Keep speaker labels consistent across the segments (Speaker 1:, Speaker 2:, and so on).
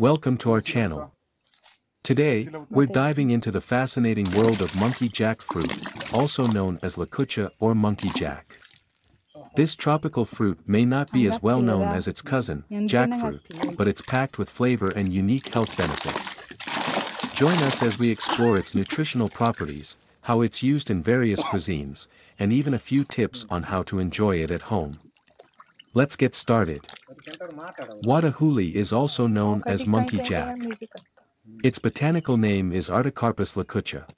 Speaker 1: Welcome to our channel. Today, we're diving into the fascinating world of monkey jackfruit, also known as lakoocha or monkey jack. This tropical fruit may not be as well known as its cousin, jackfruit, but it's packed with flavor and unique health benefits. Join us as we explore its nutritional properties, how it's used in various cuisines, and even a few tips on how to enjoy it at home. Let's get started. Wadahuli is also known as monkey jack. Its botanical name is Artocarpus lakoocha.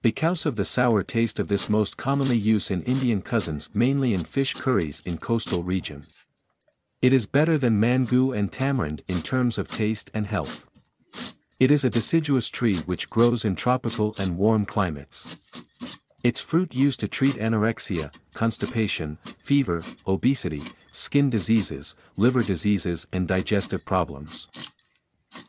Speaker 1: Because of the sour taste of this most commonly used in Indian cousins mainly in fish curries in coastal region. It is better than mango and tamarind in terms of taste and health. It is a deciduous tree which grows in tropical and warm climates. Its fruit used to treat anorexia, constipation, fever, obesity, skin diseases, liver diseases and digestive problems.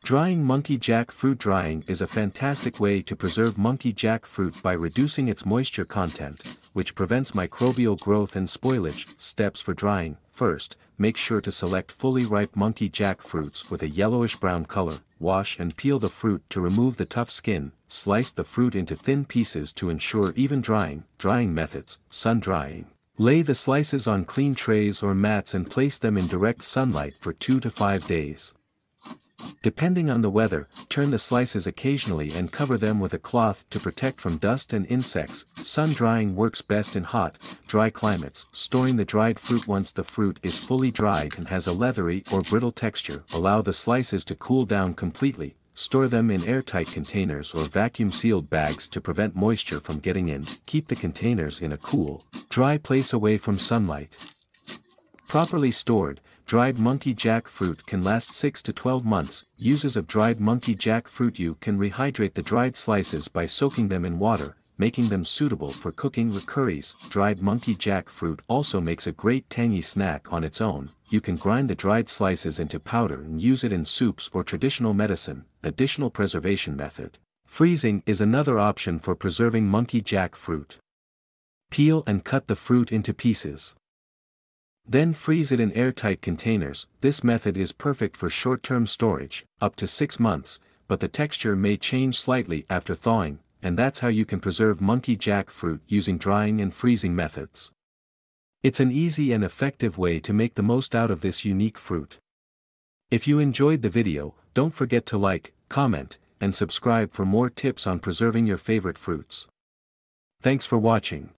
Speaker 1: Drying monkey jack fruit drying is a fantastic way to preserve monkey jack fruit by reducing its moisture content, which prevents microbial growth and spoilage. Steps for drying, first, make sure to select fully ripe monkey jack fruits with a yellowish brown color, wash and peel the fruit to remove the tough skin, slice the fruit into thin pieces to ensure even drying, drying methods, sun drying. Lay the slices on clean trays or mats and place them in direct sunlight for 2 to 5 days. Depending on the weather, turn the slices occasionally and cover them with a cloth to protect from dust and insects. Sun drying works best in hot, dry climates. Storing the dried fruit once the fruit is fully dried and has a leathery or brittle texture. Allow the slices to cool down completely. Store them in airtight containers or vacuum-sealed bags to prevent moisture from getting in. Keep the containers in a cool, dry place away from sunlight. Properly stored, Dried monkey jack fruit can last 6 to 12 months. Uses of dried monkey jack fruit you can rehydrate the dried slices by soaking them in water, making them suitable for cooking with curries. Dried monkey jack fruit also makes a great tangy snack on its own. You can grind the dried slices into powder and use it in soups or traditional medicine. Additional preservation method. Freezing is another option for preserving monkey jack fruit. Peel and cut the fruit into pieces. Then freeze it in airtight containers, this method is perfect for short-term storage, up to 6 months, but the texture may change slightly after thawing, and that's how you can preserve monkey jack fruit using drying and freezing methods. It's an easy and effective way to make the most out of this unique fruit. If you enjoyed the video, don't forget to like, comment, and subscribe for more tips on preserving your favorite fruits. Thanks for watching.